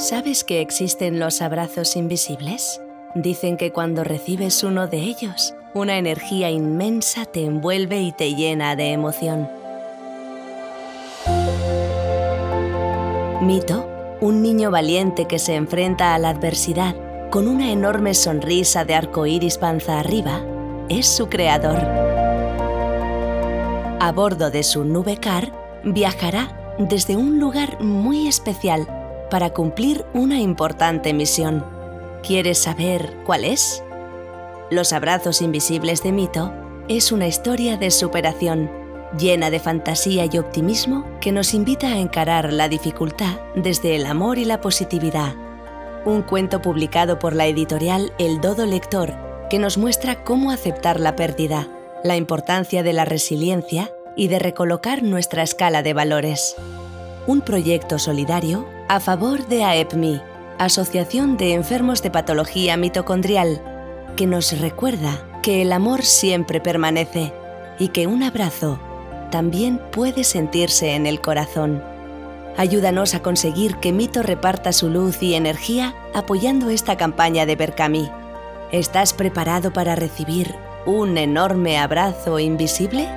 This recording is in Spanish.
¿Sabes que existen los abrazos invisibles? Dicen que cuando recibes uno de ellos, una energía inmensa te envuelve y te llena de emoción. Mito, un niño valiente que se enfrenta a la adversidad con una enorme sonrisa de arco iris panza arriba, es su creador. A bordo de su nube car, viajará desde un lugar muy especial para cumplir una importante misión. ¿Quieres saber cuál es? Los abrazos invisibles de Mito es una historia de superación, llena de fantasía y optimismo que nos invita a encarar la dificultad desde el amor y la positividad. Un cuento publicado por la editorial El Dodo Lector que nos muestra cómo aceptar la pérdida, la importancia de la resiliencia y de recolocar nuestra escala de valores. Un proyecto solidario a favor de AEPMI, Asociación de Enfermos de Patología Mitocondrial, que nos recuerda que el amor siempre permanece y que un abrazo también puede sentirse en el corazón. Ayúdanos a conseguir que Mito reparta su luz y energía apoyando esta campaña de Berkami. ¿Estás preparado para recibir un enorme abrazo invisible?